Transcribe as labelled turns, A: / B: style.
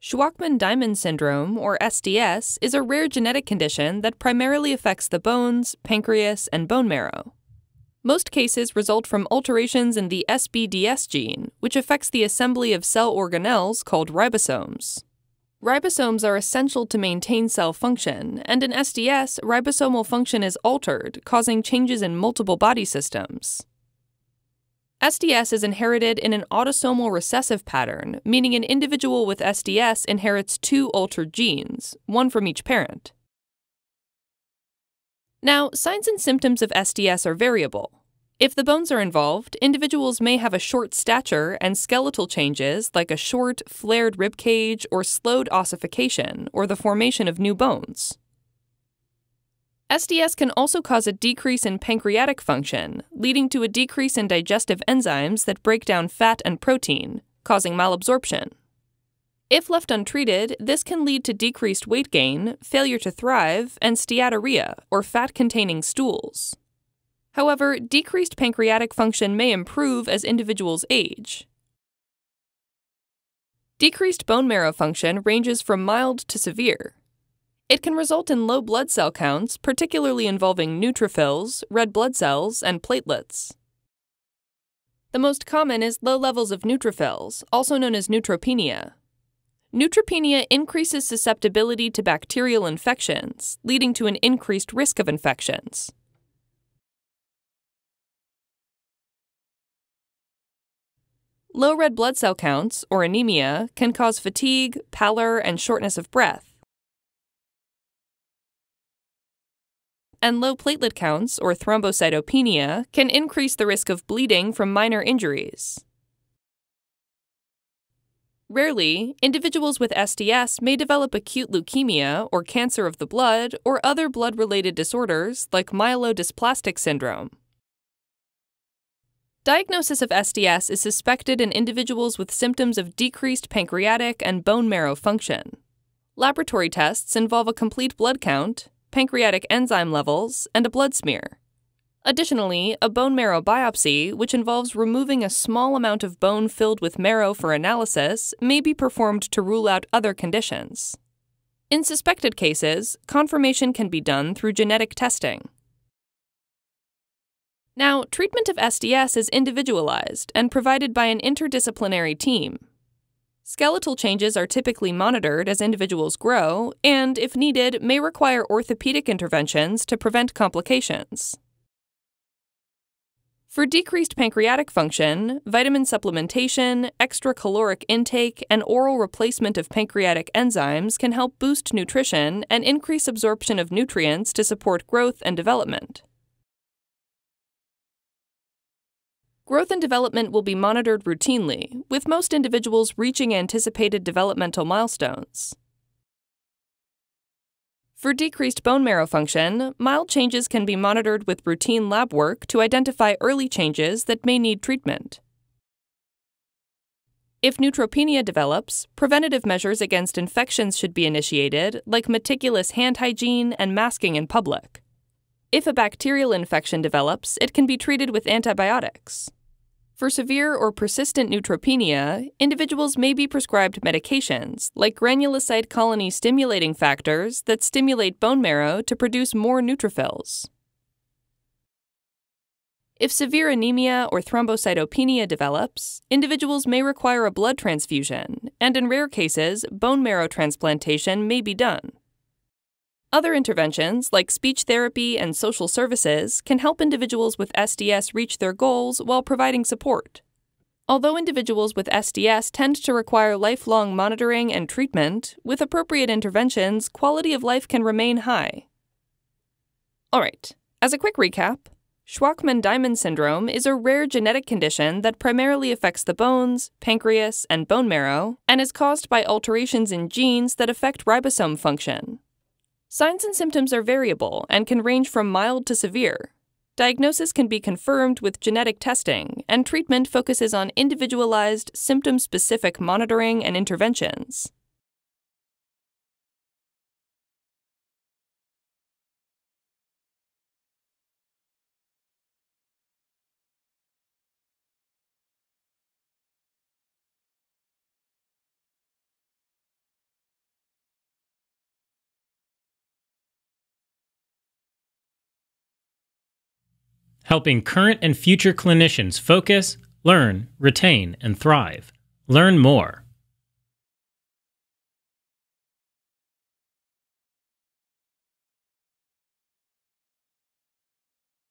A: Shwachman Diamond syndrome, or SDS, is a rare genetic condition that primarily affects the bones, pancreas, and bone marrow. Most cases result from alterations in the SBDS gene, which affects the assembly of cell organelles called ribosomes. Ribosomes are essential to maintain cell function, and in SDS, ribosomal function is altered, causing changes in multiple body systems. SDS is inherited in an autosomal recessive pattern, meaning an individual with SDS inherits two altered genes, one from each parent. Now, signs and symptoms of SDS are variable. If the bones are involved, individuals may have a short stature and skeletal changes like a short, flared rib cage or slowed ossification or the formation of new bones. SDS can also cause a decrease in pancreatic function, leading to a decrease in digestive enzymes that break down fat and protein, causing malabsorption. If left untreated, this can lead to decreased weight gain, failure to thrive, and steatorrhea, or fat containing stools. However, decreased pancreatic function may improve as individuals age. Decreased bone marrow function ranges from mild to severe. It can result in low blood cell counts, particularly involving neutrophils, red blood cells, and platelets. The most common is low levels of neutrophils, also known as neutropenia. Neutropenia increases susceptibility to bacterial infections, leading to an increased risk of infections. Low red blood cell counts, or anemia, can cause fatigue, pallor, and shortness of breath. And low platelet counts, or thrombocytopenia, can increase the risk of bleeding from minor injuries. Rarely, individuals with SDS may develop acute leukemia or cancer of the blood or other blood related disorders like myelodysplastic syndrome. Diagnosis of SDS is suspected in individuals with symptoms of decreased pancreatic and bone marrow function. Laboratory tests involve a complete blood count, pancreatic enzyme levels, and a blood smear. Additionally, a bone marrow biopsy, which involves removing a small amount of bone filled with marrow for analysis, may be performed to rule out other conditions. In suspected cases, confirmation can be done through genetic testing. Now, treatment of SDS is individualized and provided by an interdisciplinary team, Skeletal changes are typically monitored as individuals grow and, if needed, may require orthopedic interventions to prevent complications. For decreased pancreatic function, vitamin supplementation, extra caloric intake, and oral replacement of pancreatic enzymes can help boost nutrition and increase absorption of nutrients to support growth and development. Growth and development will be monitored routinely, with most individuals reaching anticipated developmental milestones. For decreased bone marrow function, mild changes can be monitored with routine lab work to identify early changes that may need treatment. If neutropenia develops, preventative measures against infections should be initiated, like meticulous hand hygiene and masking in public. If a bacterial infection develops, it can be treated with antibiotics. For severe or persistent neutropenia, individuals may be prescribed medications like granulocyte colony stimulating factors that stimulate bone marrow to produce more neutrophils. If severe anemia or thrombocytopenia develops, individuals may require a blood transfusion, and in rare cases, bone marrow transplantation may be done. Other interventions, like speech therapy and social services, can help individuals with SDS reach their goals while providing support. Although individuals with SDS tend to require lifelong monitoring and treatment, with appropriate interventions, quality of life can remain high. Alright, as a quick recap, Shwachman Diamond syndrome is a rare genetic condition that primarily affects the bones, pancreas, and bone marrow, and is caused by alterations in genes that affect ribosome function. Signs and symptoms are variable and can range from mild to severe. Diagnosis can be confirmed with genetic testing, and treatment focuses on individualized, symptom specific monitoring and interventions.
B: Helping current and future clinicians focus, learn, retain, and thrive. Learn more